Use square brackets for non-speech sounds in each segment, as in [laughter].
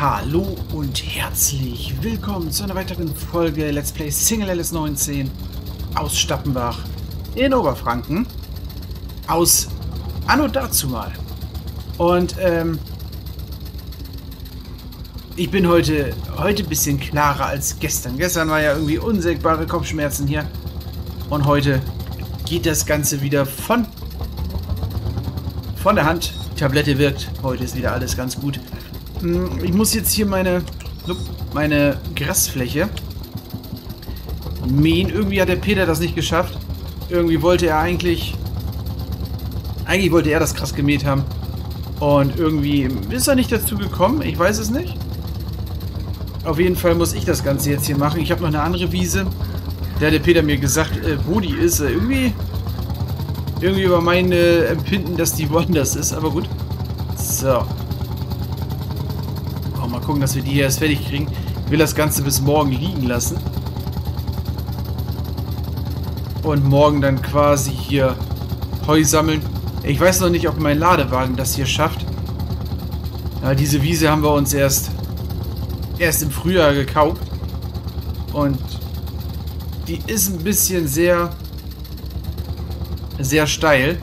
Hallo und herzlich willkommen zu einer weiteren Folge Let's Play Single LS19 aus Stappenbach in Oberfranken. Aus Anno dazu mal. Und ähm, ich bin heute, heute ein bisschen klarer als gestern. Gestern war ja irgendwie unsägbare Kopfschmerzen hier. Und heute geht das Ganze wieder von, von der Hand. Die Tablette wirkt. Heute ist wieder alles ganz gut. Hm, ich muss jetzt hier meine, meine Grasfläche mähen. Irgendwie hat der Peter das nicht geschafft. Irgendwie wollte er eigentlich... Eigentlich wollte er das Gras gemäht haben. Und irgendwie ist er nicht dazu gekommen. Ich weiß es nicht. Auf jeden Fall muss ich das Ganze jetzt hier machen. Ich habe noch eine andere Wiese. Da hat der Peter mir gesagt, äh, wo die ist. Äh, irgendwie, irgendwie über mein äh, Empfinden, dass die woanders ist. Aber gut. So. Gucken, dass wir die hier erst fertig kriegen. Ich will das Ganze bis morgen liegen lassen. Und morgen dann quasi hier Heu sammeln. Ich weiß noch nicht, ob mein Ladewagen das hier schafft. Ja, diese Wiese haben wir uns erst erst im Frühjahr gekauft. Und die ist ein bisschen sehr, sehr steil.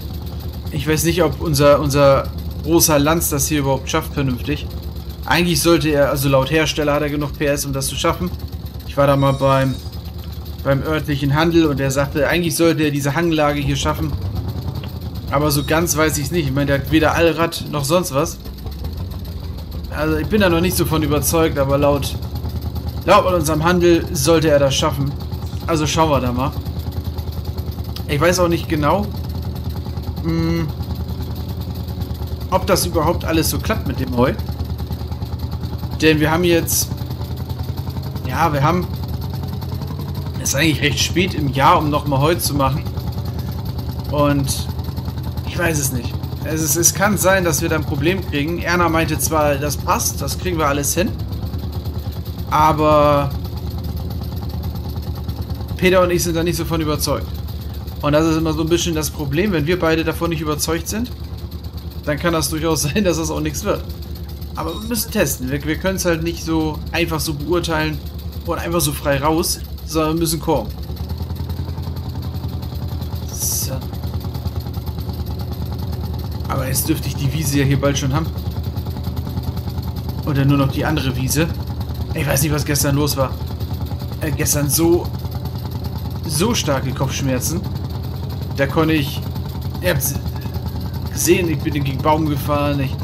Ich weiß nicht, ob unser, unser großer Lanz das hier überhaupt schafft vernünftig. Eigentlich sollte er, also laut Hersteller hat er genug PS, um das zu schaffen. Ich war da mal beim, beim örtlichen Handel und er sagte, eigentlich sollte er diese Hanglage hier schaffen. Aber so ganz weiß ich es nicht. Ich meine, der hat weder Allrad noch sonst was. Also ich bin da noch nicht so von überzeugt, aber laut, laut unserem Handel sollte er das schaffen. Also schauen wir da mal. Ich weiß auch nicht genau, mh, hm, ob das überhaupt alles so klappt mit dem Heu. Denn wir haben jetzt, ja, wir haben, es ist eigentlich recht spät im Jahr, um nochmal Heu zu machen. Und ich weiß es nicht. Es, ist, es kann sein, dass wir da ein Problem kriegen. Erna meinte zwar, das passt, das kriegen wir alles hin. Aber Peter und ich sind da nicht so von überzeugt. Und das ist immer so ein bisschen das Problem, wenn wir beide davon nicht überzeugt sind, dann kann das durchaus [laughs] sein, dass das auch nichts wird. Aber wir müssen testen. Wir, wir können es halt nicht so einfach so beurteilen und einfach so frei raus, sondern wir müssen gucken. Aber jetzt dürfte ich die Wiese ja hier bald schon haben. Oder nur noch die andere Wiese. Ich weiß nicht, was gestern los war. Äh, gestern so... So starke Kopfschmerzen. Da konnte ich... Ihr habt gesehen, ich bin gegen Baum gefahren. Ich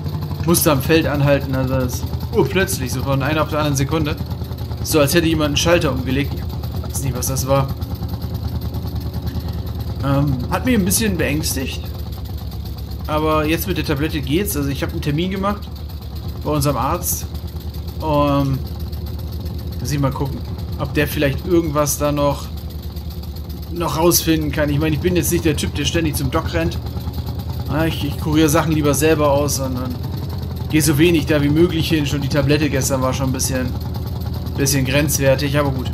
musste am Feld anhalten. Also das... Oh, plötzlich, so von einer auf der anderen Sekunde. So, als hätte jemand einen Schalter umgelegt. Ich weiß nicht, was das war. Ähm, hat mich ein bisschen beängstigt. Aber jetzt mit der Tablette geht's. Also ich habe einen Termin gemacht bei unserem Arzt. Um, muss ich mal gucken, ob der vielleicht irgendwas da noch noch rausfinden kann. Ich meine, ich bin jetzt nicht der Typ, der ständig zum Doc rennt. Ich, ich kuriere Sachen lieber selber aus, sondern gehe so wenig da wie möglich hin. Schon die Tablette gestern war schon ein bisschen, bisschen grenzwertig, aber gut.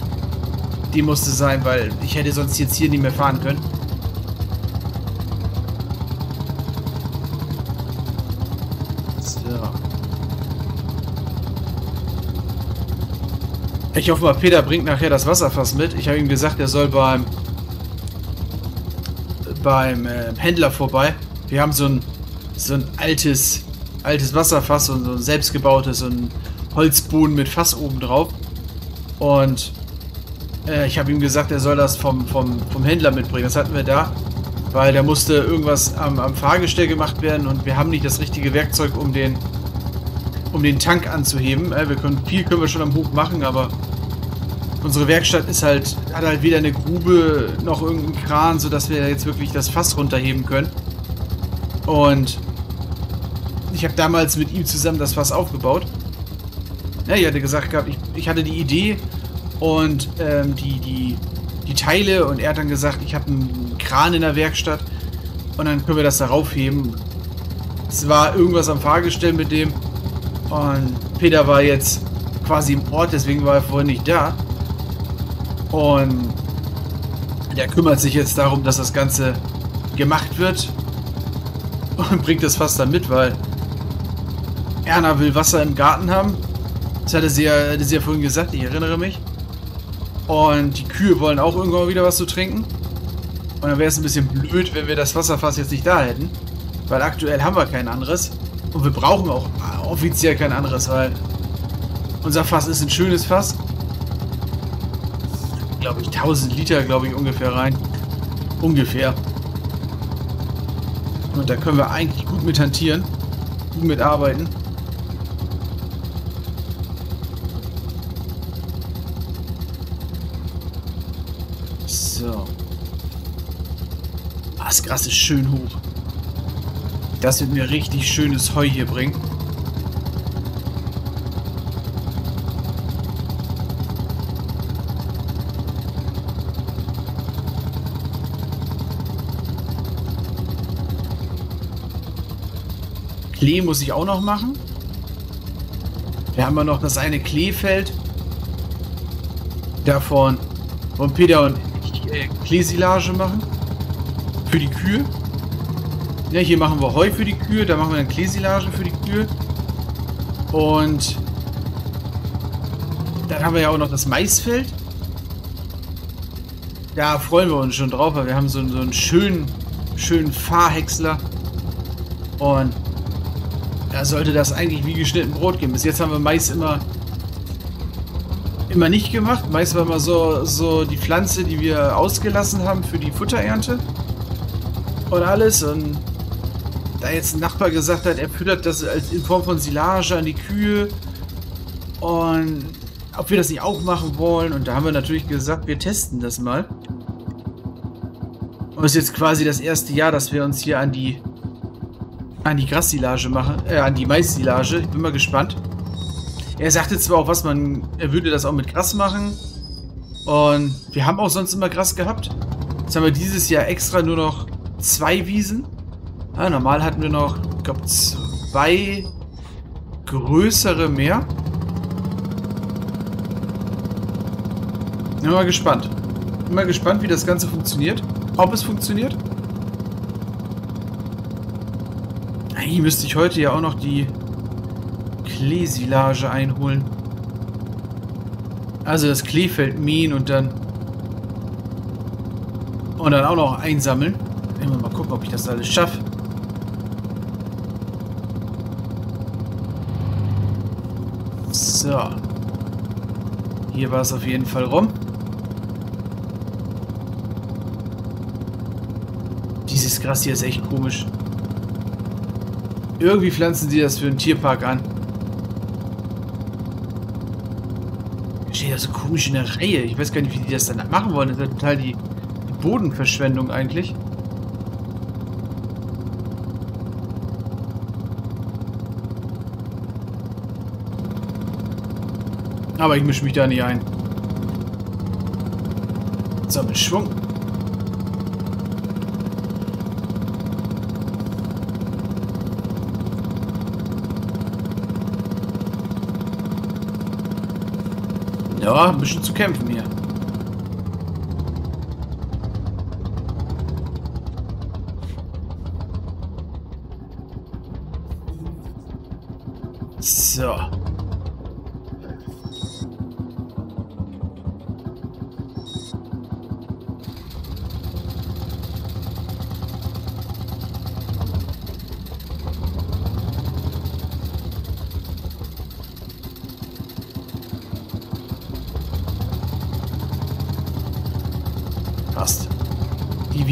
Die musste sein, weil ich hätte sonst jetzt hier nicht mehr fahren können. Ich hoffe mal, Peter bringt nachher das Wasserfass mit. Ich habe ihm gesagt, er soll beim beim äh, Händler vorbei. Wir haben so ein so ein altes altes Wasserfass und so ein selbstgebautes ein Holzboden mit Fass oben drauf. Und äh, ich habe ihm gesagt, er soll das vom, vom, vom Händler mitbringen. Das hatten wir da, weil da musste irgendwas am, am Fahrgestell gemacht werden und wir haben nicht das richtige Werkzeug, um den um den Tank anzuheben. Äh, wir können viel können wir schon am Hof machen, aber unsere Werkstatt ist halt hat halt weder eine Grube noch irgendeinen Kran, sodass wir jetzt wirklich das Fass runterheben können. Und ich habe damals mit ihm zusammen das Fass aufgebaut. Ja, ich hatte gesagt gehabt, ich, ich hatte die Idee und ähm, die, die, die Teile und er hat dann gesagt, ich habe einen Kran in der Werkstatt und dann können wir das darauf heben. Es war irgendwas am Fahrgestell mit dem und Peter war jetzt quasi im Ort, deswegen war er vorhin nicht da. Und der kümmert sich jetzt darum, dass das Ganze gemacht wird. Und bringt das fast dann mit, weil Erna will Wasser im Garten haben. Das hatte sie, ja, hatte sie ja vorhin gesagt, ich erinnere mich. Und die Kühe wollen auch irgendwann wieder was zu trinken. Und dann wäre es ein bisschen blöd, wenn wir das Wasserfass jetzt nicht da hätten. Weil aktuell haben wir kein anderes. Und wir brauchen auch offiziell kein anderes, weil unser Fass ist ein schönes Fass. Glaube ich, 1000 Liter, glaube ich, ungefähr rein. Ungefähr. Und da können wir eigentlich gut mit hantieren. Gut mitarbeiten. So. Ah, das Gras ist schön hoch. Das wird mir richtig schönes Heu hier bringen. Klee muss ich auch noch machen. Wir haben ja noch das eine Kleefeld. Davon von Peter und äh, Kleesilage machen. Für die Kühe. Ja, hier machen wir Heu für die Kühe, da machen wir dann Kleesilage für die Kühe. Und dann haben wir ja auch noch das Maisfeld. Da freuen wir uns schon drauf, weil wir haben so, so einen schönen, schönen Fahrhäcksler. Und da sollte das eigentlich wie geschnitten Brot geben. Bis jetzt haben wir Mais immer immer nicht gemacht. Mais war immer so, so die Pflanze, die wir ausgelassen haben für die Futterernte. Und alles. Und da jetzt ein Nachbar gesagt hat, er füttert das als in Form von Silage an die Kühe und ob wir das nicht auch machen wollen. Und da haben wir natürlich gesagt, wir testen das mal. Und es ist jetzt quasi das erste Jahr, dass wir uns hier an die an die Grassilage machen, äh, an die Maissilage. Ich bin mal gespannt. Er sagte zwar auch, was man, er würde das auch mit Gras machen. Und wir haben auch sonst immer Gras gehabt. Jetzt haben wir dieses Jahr extra nur noch zwei Wiesen. Ja, normal hatten wir noch, ich glaube, zwei größere mehr. Bin mal gespannt. Bin mal gespannt, wie das Ganze funktioniert. Ob es funktioniert. Eigentlich müsste ich heute ja auch noch die Kleesilage einholen. Also das Kleefeld mähen und dann und dann auch noch einsammeln. Mal gucken, ob ich das alles schaffe. So. Hier war es auf jeden Fall rum. Dieses Gras hier ist echt komisch. Irgendwie pflanzen sie das für einen Tierpark an. Steht da so komisch in der Reihe. Ich weiß gar nicht, wie die das dann machen wollen. Das ist total die Bodenverschwendung eigentlich. Aber ich mische mich da nicht ein. So, mit Schwung. Ja, ein bisschen zu kämpfen hier. So.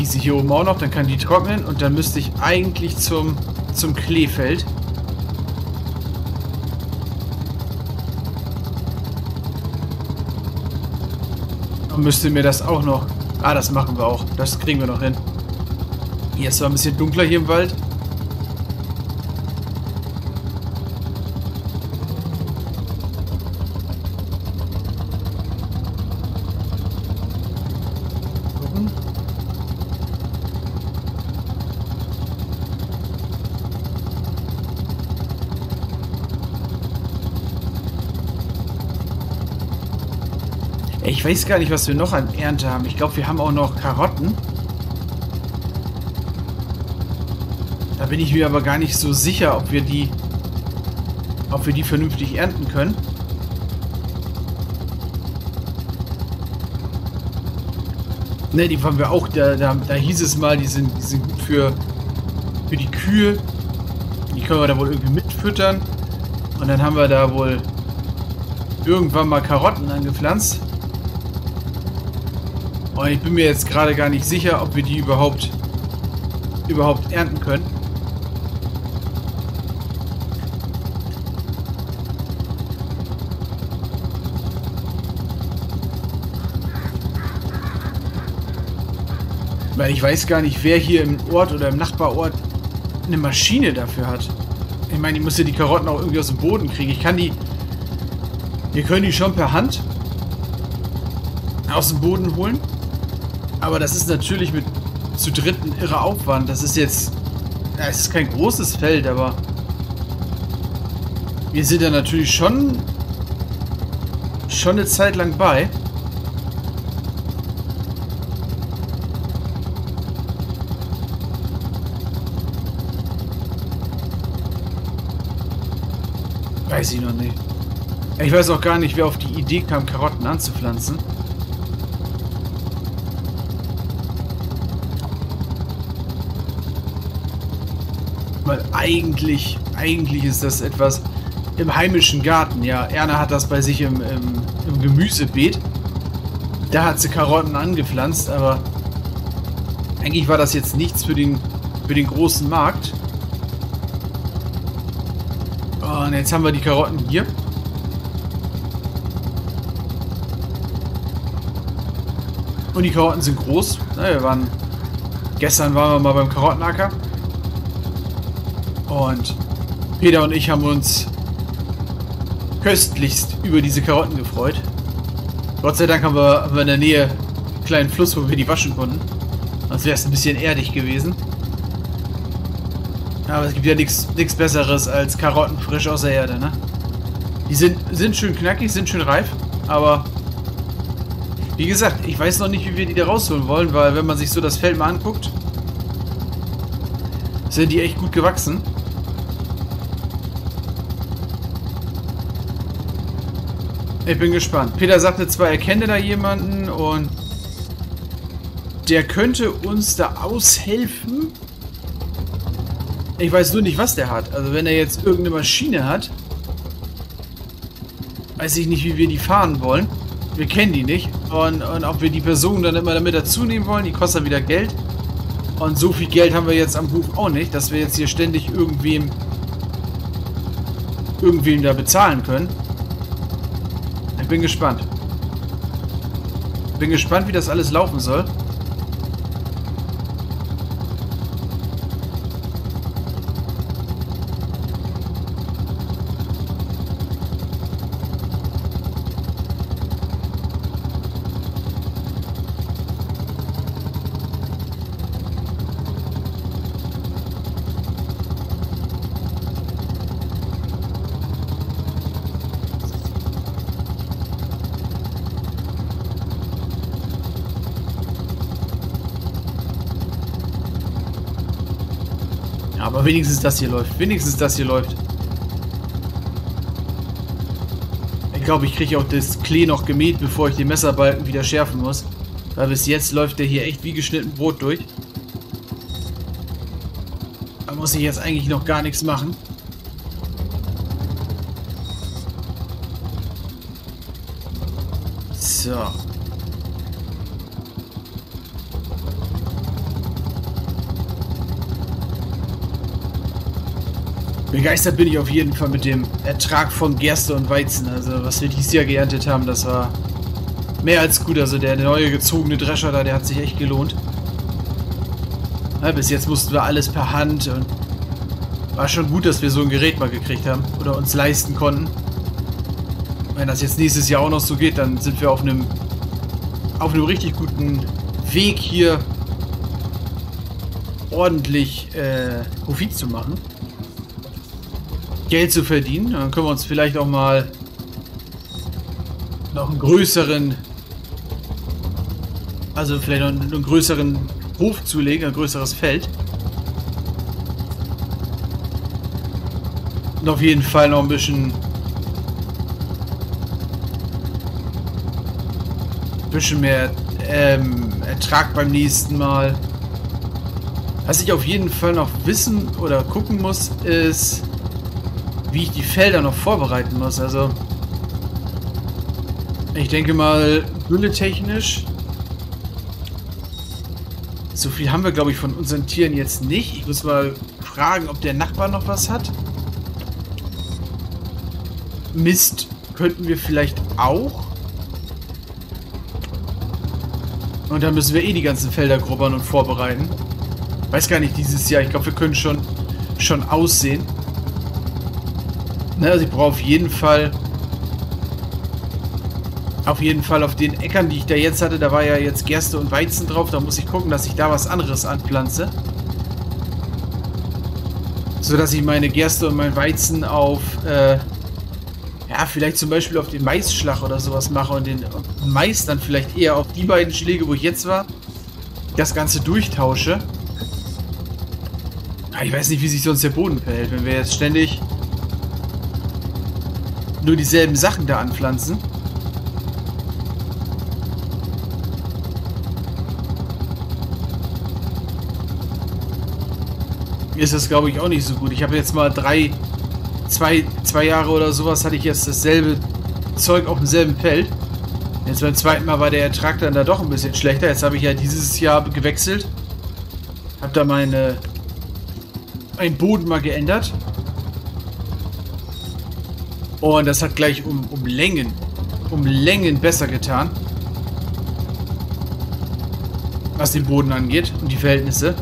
Wiese hier oben auch noch, dann kann die trocknen und dann müsste ich eigentlich zum, zum Kleefeld. Und müsste mir das auch noch... Ah, das machen wir auch. Das kriegen wir noch hin. Hier ist zwar ein bisschen dunkler hier im Wald. Ich weiß gar nicht, was wir noch an Ernte haben. Ich glaube, wir haben auch noch Karotten. Da bin ich mir aber gar nicht so sicher, ob wir die, ob wir die vernünftig ernten können. Ne, die haben wir auch, da, da, da hieß es mal, die sind, die sind gut für, für die Kühe. Die können wir da wohl irgendwie mitfüttern. Und dann haben wir da wohl irgendwann mal Karotten angepflanzt. Und ich bin mir jetzt gerade gar nicht sicher, ob wir die überhaupt überhaupt ernten können. Weil ich weiß gar nicht, wer hier im Ort oder im Nachbarort eine Maschine dafür hat. Ich meine, ich muss ja die Karotten auch irgendwie aus dem Boden kriegen. Ich kann die... Wir können die schon per Hand aus dem Boden holen. Aber das ist natürlich mit zu dritt ein irrer Aufwand. Das ist jetzt... Es ist kein großes Feld, aber... Wir sind ja natürlich schon... schon eine Zeit lang bei. Weiß ich noch nicht. Ich weiß auch gar nicht, wer auf die Idee kam, Karotten anzupflanzen. Weil eigentlich, eigentlich ist das etwas im heimischen Garten. Ja, Erna hat das bei sich im, im, im Gemüsebeet. Da hat sie Karotten angepflanzt, aber eigentlich war das jetzt nichts für den, für den großen Markt. Und jetzt haben wir die Karotten hier. Und die Karotten sind groß. Na, wir waren, gestern waren wir mal beim Karottenacker. Und Peter und ich haben uns köstlichst über diese Karotten gefreut. Gott sei Dank haben wir, haben wir in der Nähe einen kleinen Fluss, wo wir die waschen konnten. Sonst wäre es ein bisschen erdig gewesen. Aber es gibt ja nichts Besseres als Karotten frisch aus der Erde, ne? Die sind, sind schön knackig, sind schön reif, aber wie gesagt, ich weiß noch nicht, wie wir die da rausholen wollen, weil wenn man sich so das Feld mal anguckt, sind die echt gut gewachsen. Ich bin gespannt. Peter sagte zwar, er kenne da jemanden und der könnte uns da aushelfen. Ich weiß nur nicht, was der hat. Also wenn er jetzt irgendeine Maschine hat, weiß ich nicht, wie wir die fahren wollen. Wir kennen die nicht. Und, und ob wir die Person dann immer damit dazu nehmen wollen, die kostet dann wieder Geld. Und so viel Geld haben wir jetzt am Hof auch nicht, dass wir jetzt hier ständig irgendwem irgendwem da bezahlen können. Ich bin gespannt. Bin gespannt, wie das alles laufen soll. Aber wenigstens das hier läuft. Wenigstens das hier läuft. Ich glaube, ich kriege auch das Klee noch gemäht, bevor ich den Messerbalken wieder schärfen muss. Weil bis jetzt läuft der hier echt wie geschnitten Brot durch. Da muss ich jetzt eigentlich noch gar nichts machen. So. Begeistert bin ich auf jeden Fall mit dem Ertrag von Gerste und Weizen. Also was wir dieses Jahr geerntet haben, das war mehr als gut. Also der neue gezogene Drescher da, der hat sich echt gelohnt. Ja, bis jetzt mussten wir alles per Hand und war schon gut, dass wir so ein Gerät mal gekriegt haben oder uns leisten konnten. Wenn das jetzt nächstes Jahr auch noch so geht, dann sind wir auf einem auf einem richtig guten Weg hier ordentlich äh, Profit zu machen. Geld zu verdienen. Dann können wir uns vielleicht auch mal noch einen größeren, also vielleicht noch einen größeren Hof zulegen, ein größeres Feld. Und auf jeden Fall noch ein bisschen bisschen mehr ähm, Ertrag beim nächsten Mal. Was ich auf jeden Fall noch wissen oder gucken muss, ist, wie ich die Felder noch vorbereiten muss. Also, ich denke mal, gülletechnisch. So viel haben wir, glaube ich, von unseren Tieren jetzt nicht. Ich muss mal fragen, ob der Nachbar noch was hat. Mist könnten wir vielleicht auch. Und dann müssen wir eh die ganzen Felder grubbern und vorbereiten. Weiß gar nicht, dieses Jahr. Ich glaube, wir können schon, schon aussehen. Ne, also ich brauche auf jeden Fall... Auf jeden Fall auf den Äckern, die ich da jetzt hatte, da war ja jetzt Gerste und Weizen drauf. Da muss ich gucken, dass ich da was anderes anpflanze. So dass ich meine Gerste und mein Weizen auf... Äh, ja, vielleicht zum Beispiel auf den Maisschlag oder sowas mache und den Mais dann vielleicht eher auf die beiden Schläge, wo ich jetzt war, das Ganze durchtausche. Ich weiß nicht, wie sich sonst der Boden verhält, wenn wir jetzt ständig nur dieselben Sachen da anpflanzen. Ist das, glaube ich, auch nicht so gut. Ich habe jetzt mal drei zwei, zwei Jahre oder sowas hatte ich jetzt dasselbe Zeug auf demselben Feld. Jetzt beim zweiten Mal war der Ertrag dann da doch ein bisschen schlechter. Jetzt habe ich ja dieses Jahr gewechselt. Habe da meine einen Boden mal geändert. Und das hat gleich um, um Längen, um Längen besser getan. Was den Boden angeht und die Verhältnisse.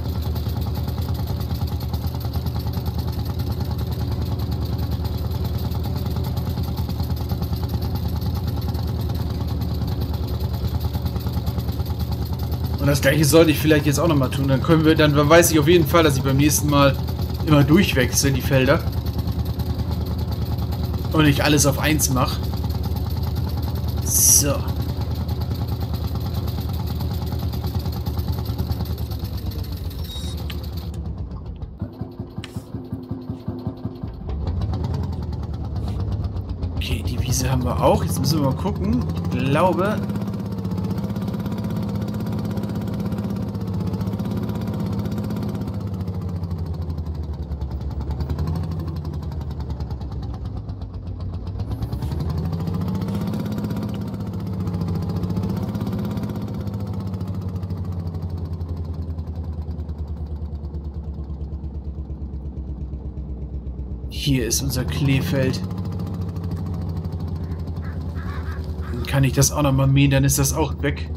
Und das gleiche sollte ich vielleicht jetzt auch nochmal tun. Dann können wir, dann weiß ich auf jeden Fall, dass ich beim nächsten Mal immer durchwechsel, die Felder. Und nicht alles auf 1 mache. So. Okay, die Wiese haben wir auch. Jetzt müssen wir mal gucken. Ich glaube, Hier ist unser Kleefeld. Dann kann ich das auch nochmal mähen, dann ist das auch weg.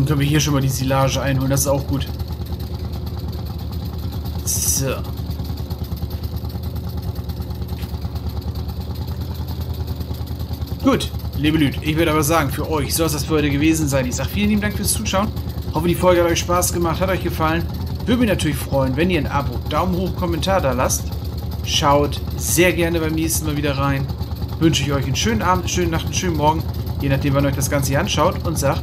Dann können wir hier schon mal die Silage einholen. Das ist auch gut. So. Gut, liebe Lüd, ich würde aber sagen, für euch soll es das für heute gewesen sein. Ich sage vielen lieben Dank fürs Zuschauen. Hoffe, die Folge hat euch Spaß gemacht, hat euch gefallen. Würde mich natürlich freuen, wenn ihr ein Abo, Daumen hoch, Kommentar da lasst. Schaut sehr gerne beim nächsten Mal wieder rein. Wünsche ich euch einen schönen Abend, eine schöne Nacht, einen schönen Morgen, je nachdem, wann euch das Ganze hier anschaut und sagt